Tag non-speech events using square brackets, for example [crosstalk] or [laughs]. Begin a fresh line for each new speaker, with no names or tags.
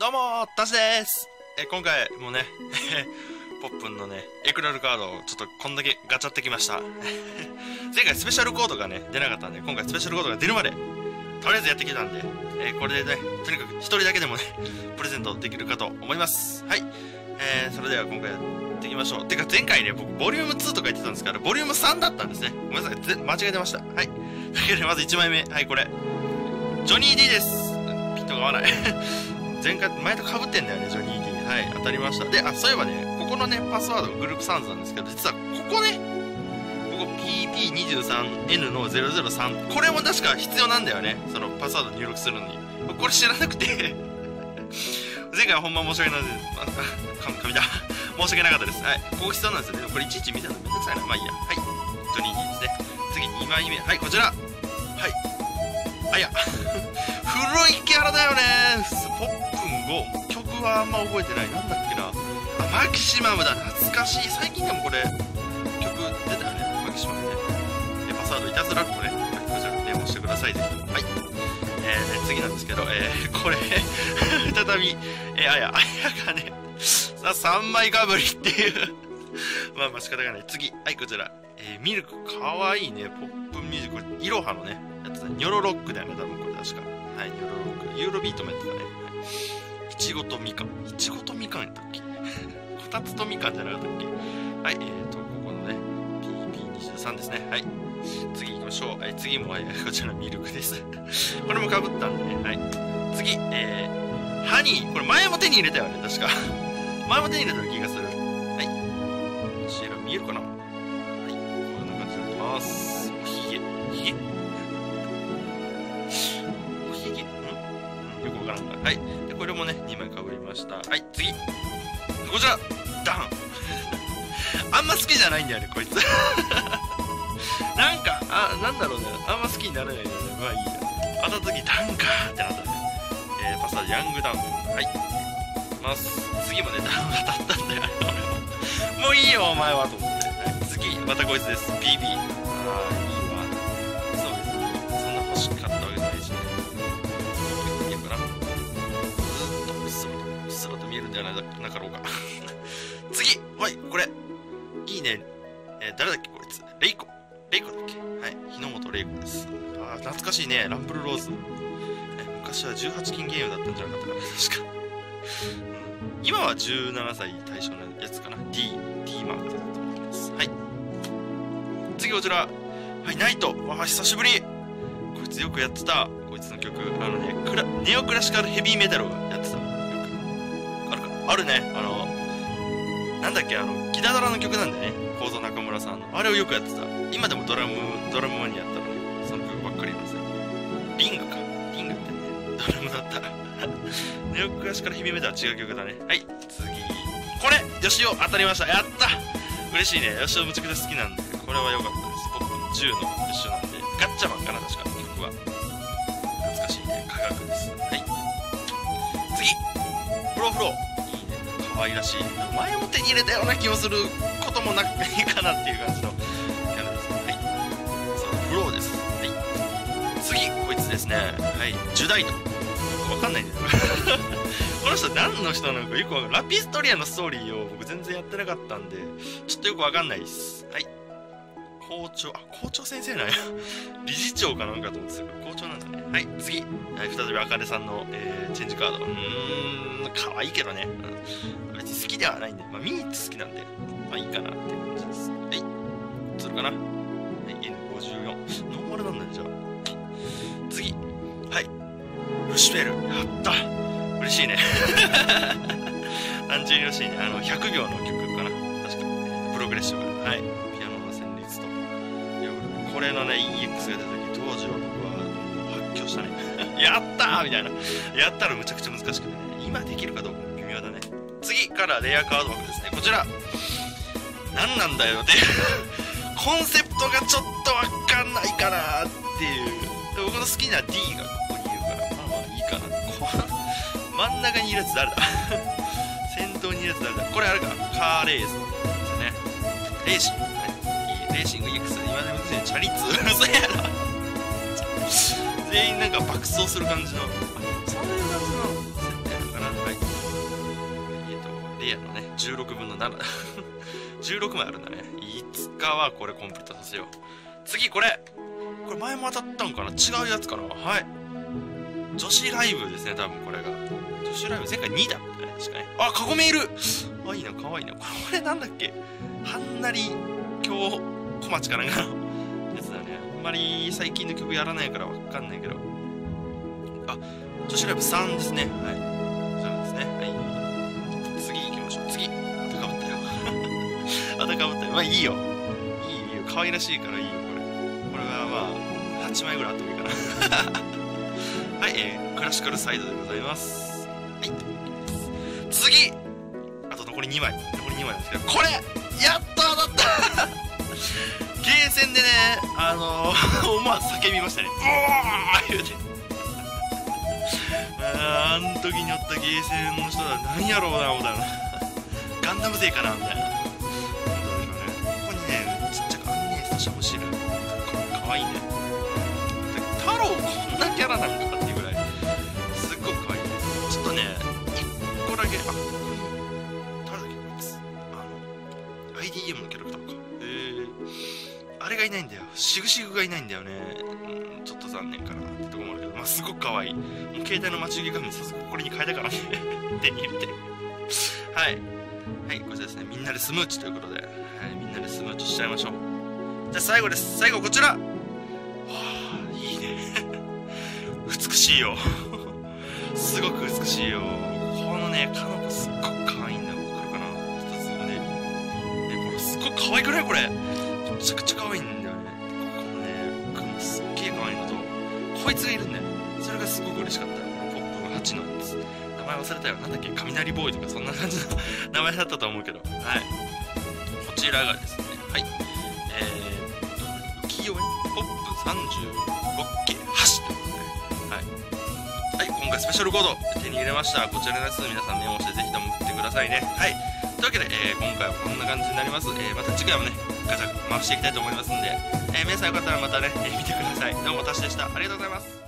どうもタシです。え今回もね [laughs] ポップンのねエクラルカードをちょっとこんだけガチャってきました。[laughs] 前回スペシャルコードがね出なかったんで今回スペシャルコードが出るまでとりあえずやってきたんで、え、これでねとにかく1人だけでもね [laughs] プレゼントできるかと思います。はい。えー、それでは今回やっていきましょう。てか前回ね僕ボリューム2とか言ってたんですからボリューム3だったんですね。ごめんなさい。間違えてました。はい。というわけでまず1枚目。はいこれ。ジョニー D です。ピットが合わない。前回、前と被ってんだよね、ジョニー D。はい、当たりました。で、あ、そういえばね、ここのね、パスワードグループサンズなんですけど、実はここね、ここ PP23N の003、これも確か必要なんだよね。そのパスワード入力するのに。これ知らなくて [laughs] 前回はほんま申し訳ないです。あ、紙だ。[laughs] 申し訳なかったです。はい。ここ必要なんですよね。これいちいち見たのめんどくさいな。まあいいや。はい。ジョニー D ですね。次、2枚目。はい、こちら。はい。あ、いや。古いキャラだよね。ポップン5曲はあんま覚えてないなんだっけなあマキシマムだ。懐かしい。最近でもこれ曲出たよね。マキシマムね。でパスワードいたずらっ子ね。こちら電話してください。ぜひ。はい。えー、次なんですけど、えー、これ [laughs] 再び、えー、あや、あやがね、さ、3枚かぶりっていう。[laughs] まあまあ仕方がない。次、はい、こちら。えー、ミルク、かわいいね。ポップミュージック、いろはのね、やつね。ニョロロックだよね、多分これ。確か。はい、ニョロロック。ユーロビートもやってたね。いちごとみかん。いちごとみかんやったっけ？[laughs] こたつとみかんじゃなかったっけ？はい、えーと、ここのね、PP23 ですね。はい。次行きましょう。はい、次も、えー、こちらミルクです。[laughs] これもかぶったんでね。はい。次、えー、ハニー。これ前も手に入れたよね、確か。[laughs] 前も手に入れた気がする。はい。こちら見えるかなはい。こんな感じになってます。おひげ。ひげはい。でこれもね2枚かぶりました。はい次。こちら。ダウン。[laughs] あんま好きじゃないんだよねこいつ。[laughs] なんかあなんだろうね。あんま好きにならないんだよね。まあいいや。当たった時ダンかーってなったね。えー、パスタヤングダウン。はい。ます。次もねダウン当たったんだよ。[laughs] もういいよお前は。と思って、次またこいつです。BB はいなかろうか。[laughs] 次はいこれ。いいね。えー、誰だっけこいつ。レイコ。レイコだっけ。はい日の本レイコです。あ懐かしいね。ランブルローズ、昔は18金ゲームだったんじゃなかったかな。[laughs] 確か、今は17歳対象のやつかな。D, D マークだと思います。はい。次こちら。はいナイト。わあ久しぶり。こいつよくやってた。こいつの曲。あのねクラネオクラシカルヘビーメタルあるね。あのなんだっけあのギタドラの曲なんでね。構造中村さんの。あれをよくやってた。今でもドラムドラムマニアったらねその曲ばっかり言いますよ。リングか。リングってね。ドラムだった。ネオクラシカルヘビメタは違う曲だね。はい次。これよしお当たりました。やった。嬉しいね。よしおむちゃくちゃ好きなんで。これは良かったです。ポップの10の一緒なんで。ガッチャマンかな確か。曲は。懐かしいね。科学です。はい。次。フロフロー。可愛らしい。前も手に入れたような気をすることもなくい。い。かなってい。う感じのキャラですねはい。さあフローですはい。次こい。つですねはい。ジュダイトわかんない。んだよこの人何の人なのかよくわかんない。ラピストリアのストーリーを僕全然やってなかったんでちょっとよくわかんない。ですはい。校長あ校長先生なんや理事長かなんかと思ってたけど校長なんだねはい次、はい、再びあかねさんの、えー、チェンジカードうーん可愛いけどね、うん別に好きではないんで、まあ、ミニッツ好きなんで、まあいいかなって感じです。はい。それかなはい、N54。ノーマルなんだね、じゃあ。次。はい。ルシフェル。やった嬉しいね。単純に嬉しいね。あの、100秒の曲かな確か。プログレッシブ。はい。ピアノの旋律と。これのね、EX が出たやったーみたいな。やったらむちゃくちゃ難しくてね。今できるかどうか微妙だね。次からレアカード枠ですね。こちら。何なんだよっていう。コンセプトがちょっとわかんないかなっていう。で僕の好きな D がここにいるから。まあまあいいかな。こ [laughs] 真ん中にいるやつ誰だ？[laughs] 先頭にいるやつ誰だ？これあるかカーレース。ですね。レーシング。ねレーシング EX 今でもねチャリツ嘘やろ全員なんか爆走する感じの。そういう感じの設定なのかなはいえっ、とレアのね [laughs] 16分の7 16枚あるんだね。いつかはこれコンプリートさせよう。次これ。これ前も当たったんかな？違うやつかな？はい。女子ライブですね多分これが。女子ライブ前回2だったね確かね。あカゴメいる。あいいなかわいいな。これなんだっけ？はんなり今日小町かなんかの。んまり最近の曲やらないからわかんないけど。あ女子ライブ3ですね。はい。そうですね。はい。次行きましょう。次。あたかぶったよ。[laughs] あたかぶったよ。まあいいよ。いいよ。可愛らしいからいいよこれ。これはまあ8枚ぐらいあってもいいかな。[laughs] はい、えー、クラシカルサイドでございます。はい。次。あと残り2枚。残り2枚ですけど。これあのー、[laughs] 思わず叫びましたね。うおー。言うてあん時におったゲーセンの人は何やろうな思ったよな。[laughs] ガンダム勢かなみたいな。本当でしょうねここにねちっちゃくアニメーションしてる。かわいいね。で太郎こんなキャラなんかっていうぐらいすっごくかわいいね。ちょっとね1個だけあこれ誰だっけこいつ。あの IDM のキャラクターがいないんだよ。シグシグがいないんだよね、ちょっと残念かなってとこもあるけど。まあすごく可愛い。もう携帯の待ち受け画面早速これに変えたからね。[laughs] 手に入れて。はい。はいこちらですね。みんなでスムーチということで、はい、みんなでスムーチしちゃいましょう。じゃあ最後です。最後こちら。はあいいね。[laughs] 美しいよ。[laughs] すごく美しいよ。このねカノコすっごく可愛いんだよ。わかるかな？ちょっとズームでえこれすっごく可愛くない？これ。めちゃくちゃ嬉しかった。ポップが8のやつ。名前忘れたよ。なんだっけ？雷ボーイとかそんな感じの名前だったと思うけど。はい。こちらがですね。はい。えー、と浮世絵？ポップ36系箸ということで。はい、今回スペシャルコード手に入れました。こちらのやつ皆さんメモしてぜひとも振ってくださいね。はい。というわけで、えー、今回はこんな感じになります、えー、また次回もねガチャ回していきたいと思いますんで、えー、皆さんよかったらまたね、えー、見てください。どうも私でした。ありがとうございます。